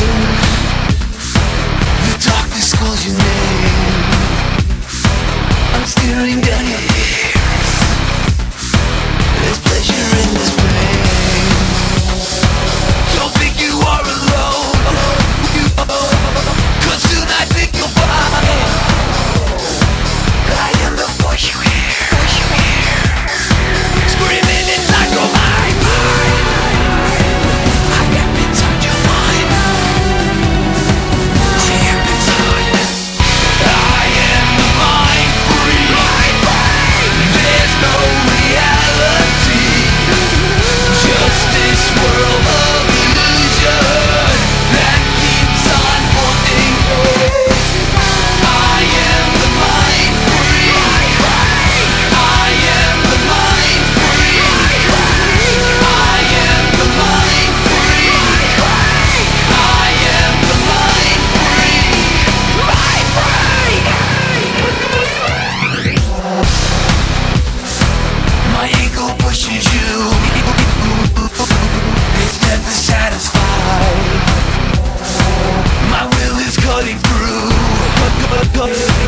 you guts